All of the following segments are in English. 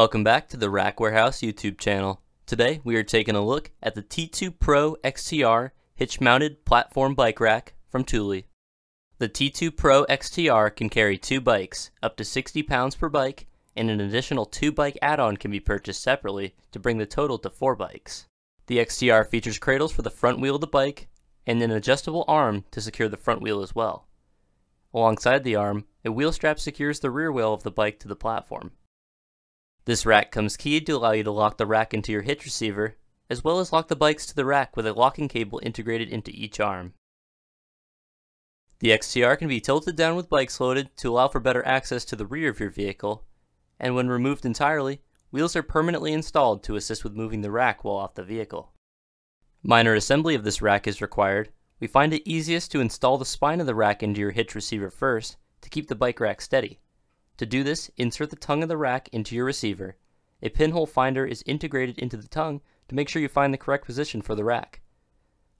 Welcome back to the Rack Warehouse YouTube channel. Today we are taking a look at the T2 Pro XTR hitch-mounted platform bike rack from Thule. The T2 Pro XTR can carry two bikes, up to 60 pounds per bike, and an additional two bike add-on can be purchased separately to bring the total to four bikes. The XTR features cradles for the front wheel of the bike and an adjustable arm to secure the front wheel as well. Alongside the arm, a wheel strap secures the rear wheel of the bike to the platform. This rack comes keyed to allow you to lock the rack into your hitch receiver, as well as lock the bikes to the rack with a locking cable integrated into each arm. The XTR can be tilted down with bikes loaded to allow for better access to the rear of your vehicle, and when removed entirely, wheels are permanently installed to assist with moving the rack while off the vehicle. Minor assembly of this rack is required. We find it easiest to install the spine of the rack into your hitch receiver first to keep the bike rack steady. To do this, insert the tongue of the rack into your receiver. A pinhole finder is integrated into the tongue to make sure you find the correct position for the rack.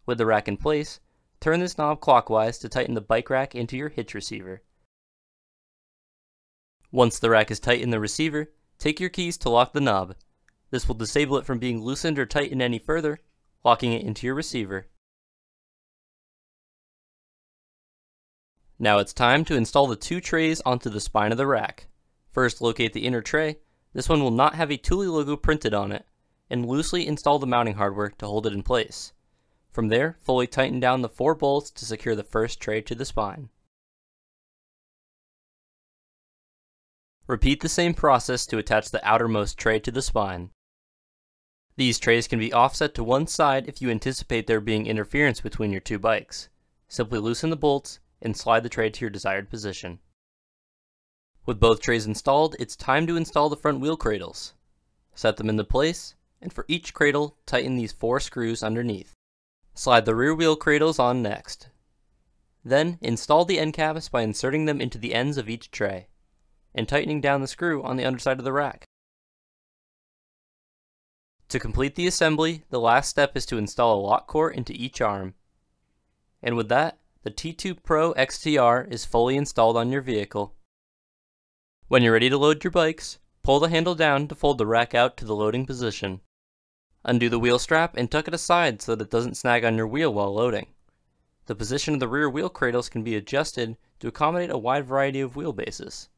With the rack in place, turn this knob clockwise to tighten the bike rack into your hitch receiver. Once the rack is tight in the receiver, take your keys to lock the knob. This will disable it from being loosened or tightened any further, locking it into your receiver. Now it's time to install the two trays onto the spine of the rack. First locate the inner tray, this one will not have a Thule logo printed on it, and loosely install the mounting hardware to hold it in place. From there, fully tighten down the four bolts to secure the first tray to the spine. Repeat the same process to attach the outermost tray to the spine. These trays can be offset to one side if you anticipate there being interference between your two bikes. Simply loosen the bolts and slide the tray to your desired position. With both trays installed, it's time to install the front wheel cradles. Set them into place, and for each cradle, tighten these four screws underneath. Slide the rear wheel cradles on next. Then, install the end caps by inserting them into the ends of each tray, and tightening down the screw on the underside of the rack. To complete the assembly, the last step is to install a lock core into each arm. And with that, the T2 Pro XTR is fully installed on your vehicle. When you're ready to load your bikes, pull the handle down to fold the rack out to the loading position. Undo the wheel strap and tuck it aside so that it doesn't snag on your wheel while loading. The position of the rear wheel cradles can be adjusted to accommodate a wide variety of wheelbases.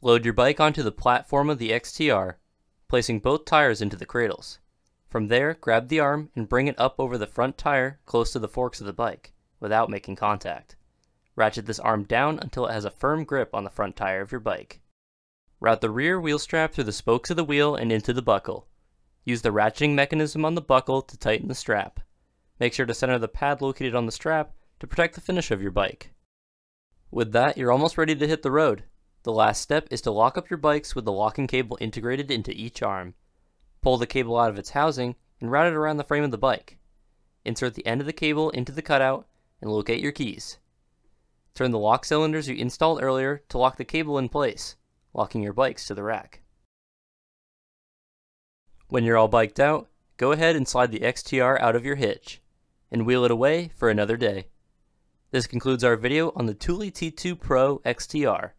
Load your bike onto the platform of the XTR, placing both tires into the cradles. From there, grab the arm and bring it up over the front tire close to the forks of the bike without making contact. Ratchet this arm down until it has a firm grip on the front tire of your bike. Route the rear wheel strap through the spokes of the wheel and into the buckle. Use the ratcheting mechanism on the buckle to tighten the strap. Make sure to center the pad located on the strap to protect the finish of your bike. With that, you're almost ready to hit the road. The last step is to lock up your bikes with the locking cable integrated into each arm. Pull the cable out of its housing and route it around the frame of the bike. Insert the end of the cable into the cutout and locate your keys. Turn the lock cylinders you installed earlier to lock the cable in place, locking your bikes to the rack. When you're all biked out, go ahead and slide the XTR out of your hitch, and wheel it away for another day. This concludes our video on the Thule T2 Pro XTR.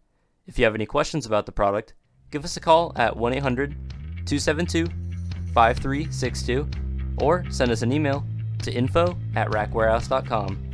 If you have any questions about the product, give us a call at 1-800-272-5362 or send us an email to info at rackwarehouse.com.